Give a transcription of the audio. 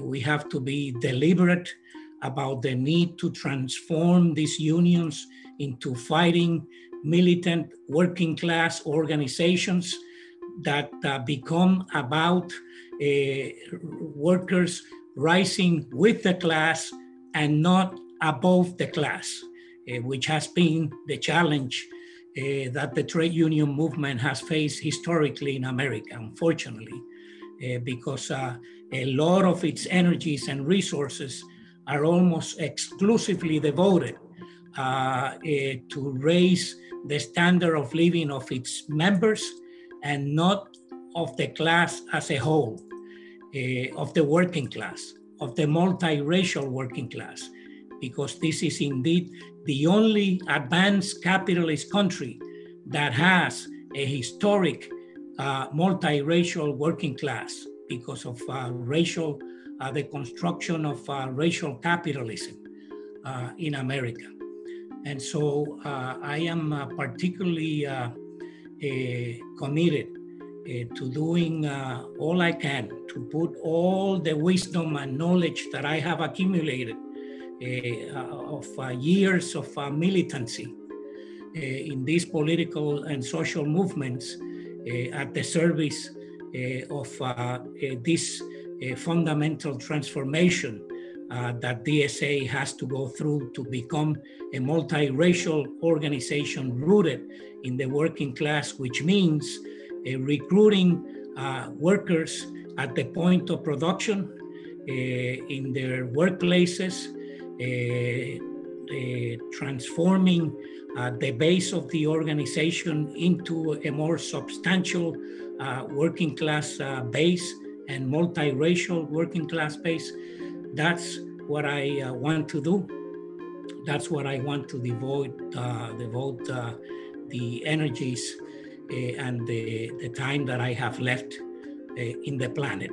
We have to be deliberate about the need to transform these unions into fighting militant working class organizations that uh, become about uh, workers rising with the class and not above the class, uh, which has been the challenge uh, that the trade union movement has faced historically in America, unfortunately, because uh, a lot of its energies and resources are almost exclusively devoted uh, eh, to raise the standard of living of its members and not of the class as a whole, uh, of the working class, of the multiracial working class, because this is indeed the only advanced capitalist country that has a historic multiracial working class because of uh, racial, uh, the construction of uh, racial capitalism uh, in America. And so I am particularly uh, committed to doing all I can to put all the wisdom and knowledge that I have accumulated of years of militancy in these political and social movements at the service of this fundamental transformation uh, that DSA has to go through to become a multiracial organization rooted in the working class, which means uh, recruiting uh, workers at the point of production uh, in their workplaces, uh, uh, transforming the base of the organization into a more substantial working class base and multiracial working class base that's what I uh, want to do. That's what I want to devote, uh, devote uh, the energies uh, and the, the time that I have left uh, in the planet.